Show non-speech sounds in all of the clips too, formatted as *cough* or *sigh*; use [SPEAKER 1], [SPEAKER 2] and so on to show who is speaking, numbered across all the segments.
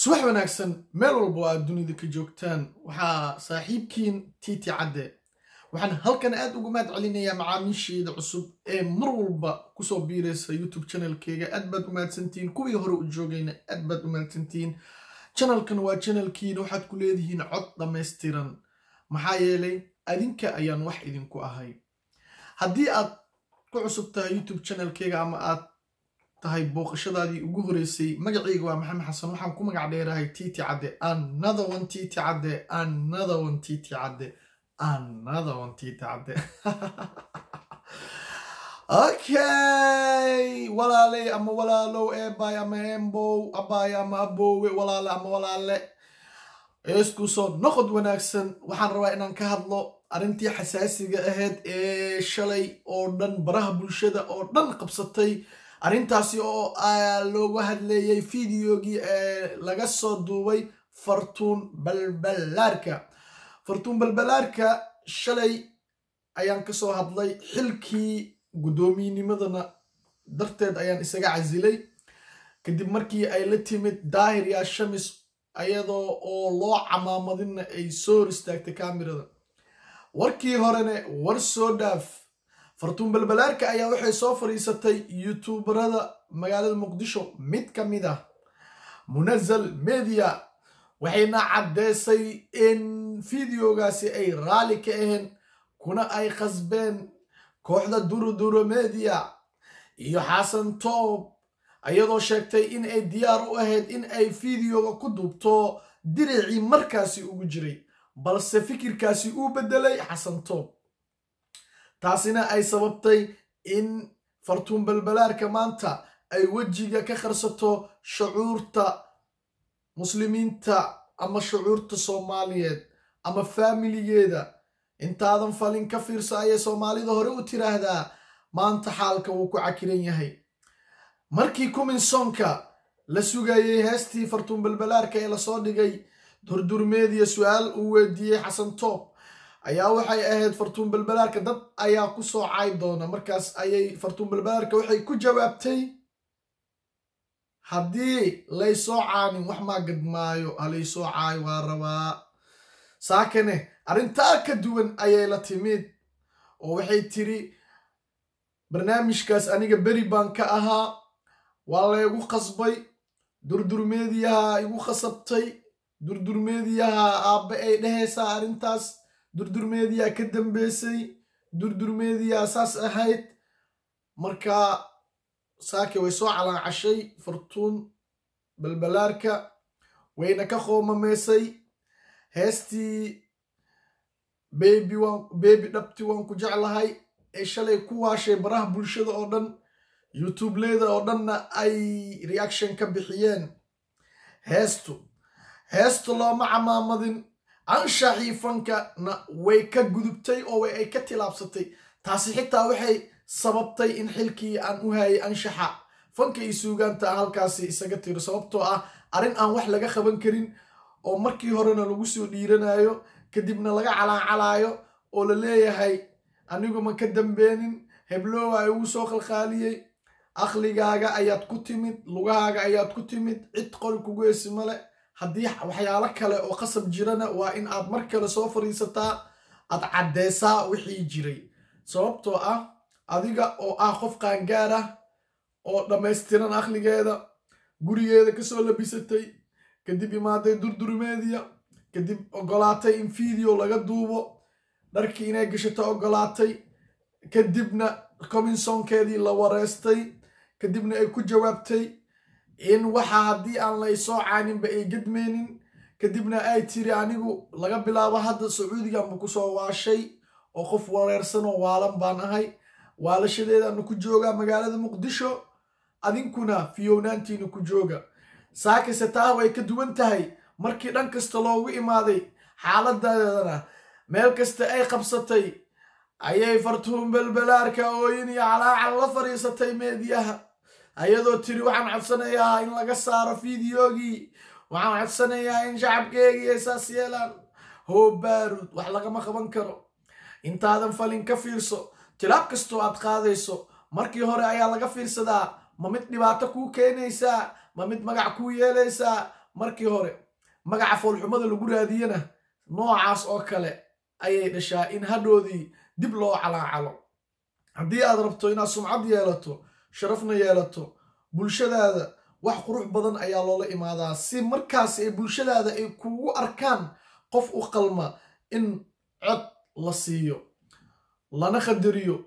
[SPEAKER 1] subax wanaagsan meel walba oo aad dunida ka joogtaan. Waxaa saaxiibkiin tiiti cadde. Waxaan halkan aad ugu mahad celinayaa macaamiisheeda cusub ee mar walba ku soo biiraysa youtube channelkeyga aad baad u mahadsantihiin kuwii hore u joogayna aad baad u mahadsantihiin channelkan waa channelkiina waxaad ku leedihiin cod dhammaystiran maxaa yeelay adinka ayaan wax idinku ahay. Haddii aad ku cusub tahay youtube channelkeyga ama aad tahay booqashadaadii ugu horeysay magacayga waa maxamed xasan. Waxaan ku magac dheerahay titi cadde. One titi cadde. One titi cadde. One titi cadde. *laughs* Okay. Walaaley ama walaalow eebay ama embow abaay ama aboowe walaale ama walaale. Isku soo noqod wanaagsan. Waxaan rabaa inaan ka hadlo arrintii xasaasiga ahayd ee shalay oo dhan baraha bulshada oo dhan qabsatay arrintaasi oo looga hadleeyay fideogii ee laga soo duubay fartuun balbalaarka fartuun balbalaarka shalay ayaan ka soo hadlay xilkii guddoomiinimadana darteed ayaan isaga casilay. Kadib markii ay la timid daahir yaa shamis ayadoo oo loo camaamadinna ay soo hor istaagtay kamirada warkii horene war soo dhaaf fartuun balbalaarka ayaa waxay soo fadhiisatay youtuberada magaalada muqdisho. Mid ka mid ah munazal media waxayna caddeysay in fideogaasi ay raali ka ahayn kuna ay qasbeen kooxda duruduro media iyo xasan toob ayadoo sheegtay in ay diyaar u ahayd in ay fideoga ku duubto diricii markaasi ugu jiray balse fikirkaasi uu beddelay xasan toob taasina ay sababtay in fartuun balbalaarka maanta ay wejiga ka qarsato shucuurta muslimiinta ama shucuurta soomaaliyeed ama faamiligeeda intaadan falin ka fiirsa ayay soomaalida hore u tiraahdaa maanta xaalka wuu ku cakiran yahay. Markii kuminsonka la sugayay heestii fartuun balbalaarka ee la soo dhigay durdurmeediya su'aal uu weydiiyey xasan toob ayaa waxay ahayd fartuun balbalaarka dad ayaa ku soo caay doona. Markaas ayay fartuun balbalaarka waxay ku jawaabtay haddii laysoo caanin wax maa gadmaayo. Halaysoo caayo waa rabaa. Saakane arrintaa ka duwan ayay la timid oo waxay tiri barnaamijkaas aniga beri baan ka ahaa. Waa laygu qasbay durdurmeediyaha igu khasabtay. Durdurmeediyaha aabbe ay dhehaysaa arrintaas durdurmeediyaa ka dambeysay durdurmeediyaa saas ahayd markaa saake way soo calaacashay fartuun balbalaarka wayna ka qoomameysay heestii bebi dhabti waan ku jeclahay ee shalay ku waashay baraha bulshada oo dhan youtubeleda oo dhanna ay reaction ka bixiyeen. Heestu heestu looma camaamadin anshaxii fankana way ka gudubtay oo ay ka tilaabsatay. Taasi xitaa waxay sababtay in xilkii aan u hayay anshaxa. Fanka iyo suugaanta halkaasi isaga tiro sababtoo ah arrin aan wax laga qaban karin oo markii horena lagu soo dhiiranayo kadibna laga calaacalaayo oo la leeyahay aniguma ka dambeenin hebloowa igu soo qalqaaliyey aqligaaga ayaad ku timid lugahaaga ayaad ku timid cid qori kugu heesi male haddii waxyaalo kale oo qasab jirana waa in aad mar kale soo fadhiisataa aad caddeysaa wixii jiray. Sababtoo ah adiga oo ah qof qaangaar ah oo dhammaystiran aqligeeda gurigeeda ka soo labisatay kadib imaaday durdurmeediya kadib ogolaatay in video laga duubo dharkii inay gashato ogolaatay kadibna cominsonkeedii la wareystay kadibna ay ku jawaabtay in waxa haddii aan laysoo caaninba ay gedmeynin kadibna ay tiri anigu laga bilaabo hadda sacuudiganba ku soo waashay oo qof wareersan oo waalan baan ahay. Waalashadeedaana ku joogaa magaalada muqdisho adinkuna fiyownaantiina ku jooga. Saakase taa way ka duwan tahay. Markii dhan kasta loogu imaaday xaaladeedana meel kasta ay qabsatay ayay fartuun balbalaarka ooyin iyo calaacal la fadhiisatay meediyaha ayadoo tiri waxaan codsanayaa in laga saaro fideogii waxaan codsanayaa in shacabkeegii ay saas yeelaan. Hoo baarud wax lagama qaban karo. Intaadan falin ka fiirso. Tilaab kastoo aad qaadayso. Markii hore ayaa laga fiirsadaa. Ma mid dhibaato kuu keenaysaa? Ma mid magac kuu yeelaysaa? Markii hore magaca foolxumada lagu raadiyana noocaas oo kale ayay dhashaa in hadhoodii dib loo calaacalo. Haddii aad rabto inaad sumcad yeelato sharafna yeelato bulshadaada wax qurux badan ayaa loola imaadaa. Si markaas ay bulshadaada ay kugu arkaan qof u qalma in cod la siiyo lana qadariyo.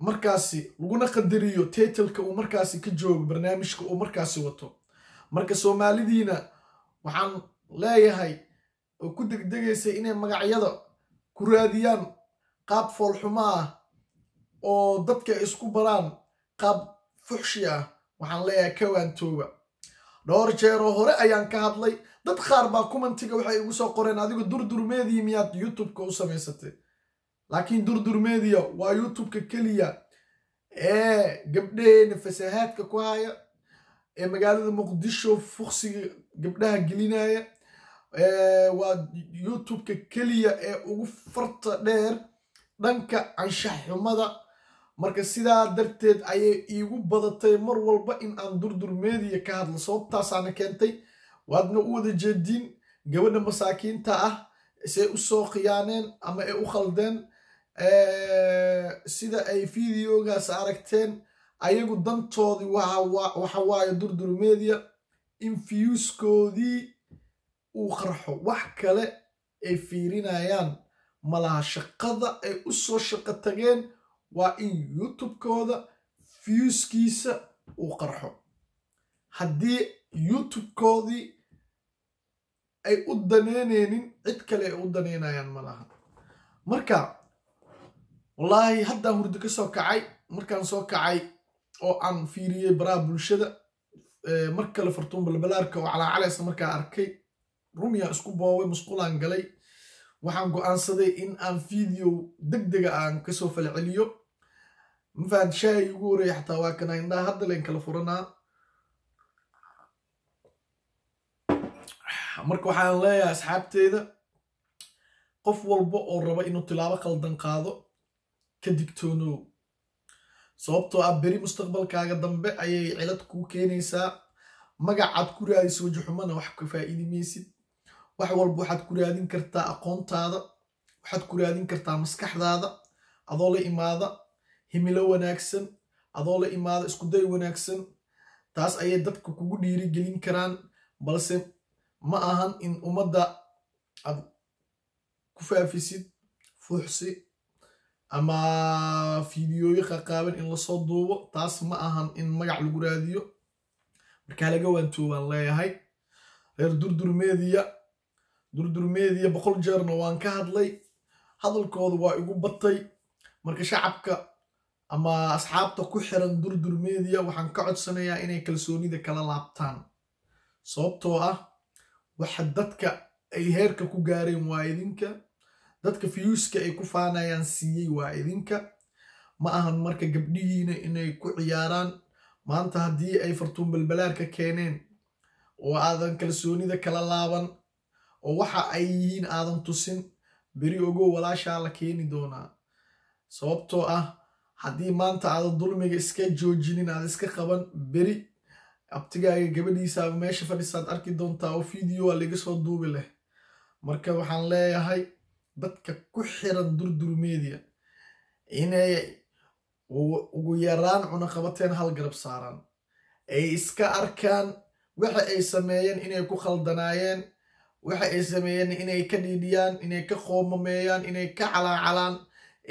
[SPEAKER 1] Markaasi laguna qadariyo taytalka uu markaasi ka joogo barnaamijka uu markaasi wato. Marka soomaalidiina waxaan leeyahay oo ku degdegaysa inay magacyada ku raadiyaan qaab foolxumo ah oo dadka isku baraan qaab fuxshi ah waxaan leeyahay kawaantooba dhowr jeeroo hore ayaan ka hadlay dad qaar baa kumantiga waxay igu soo qoreen adigu durdurmeediya miyaad youtubeka u samaysatay? Laakiin durdurmeediya waa youtubeka keliya ee gabdhaheena fasahaadka ku haya ee magaalada muqdisho fuksiga gabdhaha gelinaya waa youtubeka keliya ee ugu farta dheer dhanka anshax xumada marka sidaa darteed ayay iigu badatay mar walba in aan durdur meediya ka hadlo. Sababtaasaana keentay waadna u wada jeediin gabadha masaakiinta ah say u soo khiyaaneen ama ay u khaldeen sida ay videogaas aragteen ayagu dantoodii waxa waaye durdur media in fiyuuskoodii uu qarxo. Wax kale ay fiirinayaan. Malaha shaqada ay u soo shaqo tageen waa in youtubekooda fiyuuskiisa uu qarxo. Haddii youtubekoodii ay u daneyneynin cid kale ay u daneynayaan malaha marka wallaahi haddaan hurdo ka soo kacay markaan soo kacay oo aan fiiriyey baraha bulshada mar kale fartuun balbalaarka oo calaacalaysa markaa arkay rumyaan isku booway musqulaan galay waxaan go'aansaday in aan video deg dega aan ka soo falceliyo. Mafahad shaahi ugu horreeya xataa waa kana indhaha hadda len kala furanaa. Marka waxaan leeyahay asxaabteeda qof walba oo raba inuu tilaabo qaldan qaado ka digtoonow sababtoo ah beri mustaqbalkaaga dambe ayay cilad kuu keenaysaa. Magacaad ku raadisa waji xumana wax ka faa'iidi maysid wax walba waxaad ku raadin kartaa aqoontaada waxaad ku raadin kartaa maskaxdaada adoo la imaada himilo wanaagsan adoo la imaada iskuday wanaagsan. Taas ayay dadka kugu dhiirigelin karaan balse ma ahan in ummadda aad ku faafisid fuuxsi ama fiidiyooyo qaqaaban in la soo duubo. Taas ma ahan in magac lagu raadiyo. Markaa laga waantoobaan leeyahay. Reer durdur meediya durdur meediya boqol jeerna waan ka hadlay. Hadalkooda waa igu batay. Marka shacabka ama asxaabta ku xiran durdur meediya waxaan ka codsanayaa inay kalsoonida kala laabtaan. Sababtoo ah waxa dadka ay heerka ku gaareen waa idinka. Dadka fiyuuska ay ku faanayaan siiyey waa idinka. Ma ahan marka gabdhihiina inay ku ciyaaraan. Maanta haddii ay fartuun balbalaarka keeneen oo aadan kalsoonida kala laaban oo waxa ay yihiin aadan tusin beri ogow walaashaa la keeni doonaa. Sababtoo ah haddii maanta aadan dulmiga iska joojinin aad iska qaban beri abtigaaga gabadhiisaaba meesha fadhisaad arki doontaa oo videoa laga soo duubi leh. Marka waxaan leeyahay dadka ku xiran durdur media inay ugu yaraan cunaqabateen hal garab saaraan ay iska arkaan waxa ay sameeyeen inay ku khaldanaayeen waxa ay sameeyeen inay ka dhiidhiyaan inay ka qoomameeyaan inay ka calaacalaan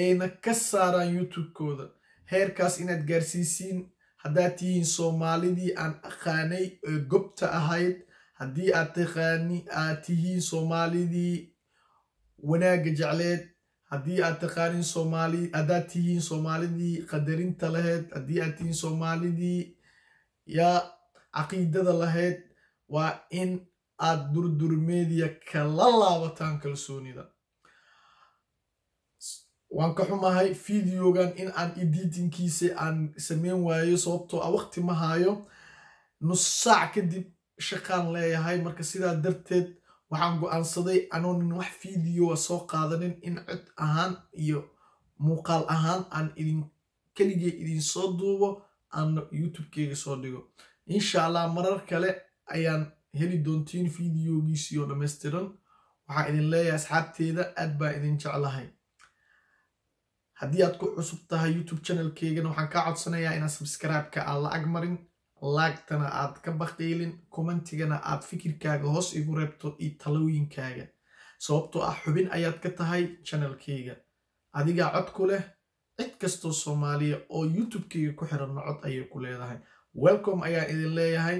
[SPEAKER 1] ayna ka saaraan youtubekooda heerkaas inaad gaarsiisiin haddaad tihiin soomaalidii aan aqaanay ee gobta ahayd haddii aad taqaani aad tihiin soomaalidii wanaagga jecleed haddii aad taqaanin soomaali haddaad tihiin soomaalidii qadarinta lahayd haddii aad tihiin soomaalidii yaa caqiidada lahayd waa in aad durdur media kala laabataan kalsoonida. Waan ka xumahay videogan in aan editinkiisa aan sameyn waayo sababtoo ah waqti ma hayo nus saac kadib shaqaan leeyahay marka sidaa darteed waxaan go'aansaday anoonin wax videoa soo qaadanin in cod ahaan iyo muuqaal ahaan aan idin keligee idin soo duubo aan youtubekeyga soo dhigo. Insha allah marar kale ayaan heli doontiin fideogiisii oo dhammaystiran waxaa idin leeyahay asxaabteeda aad baa idin jeclahay. Haddii aad ku cusub tahay youtube channelkeygana waxaan kaa codsanayaa inaad sabscribe-ka aad la agmarin laagtana aad ka baqiilin commentigana aad fikirkaaga hoos igu reebto iyo talooyinkaaga. Sababtoo ah xubin ayaad ka tahay channelkeyga adigaa cod ku leh cid kastoo soomaaliya oo youtube-keyga ku xiranna cod ayay ku leedahay. Welcome ayaan idin leeyahay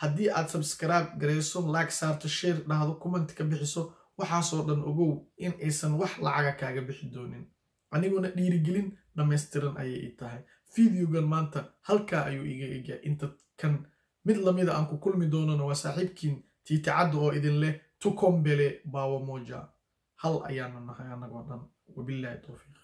[SPEAKER 1] haddii aad sabscribe garayso laag saarto sheer dhahdo comment ka bixiso waxaasoo dhan ogow in aysan wax lacaga kaaga bixi doonin. Aniguna dhiirigelin dhammaystiran ayay i tahay. Fideogan maanta halkaa ayuu iga egya inta kan mid lamida aan ku kulmi doonana waa saaxiibkiin tiiticadda oo idin leh tukombele baawa moja hal ayaana nahay annagoo dhan. Wabilaahi towfiiq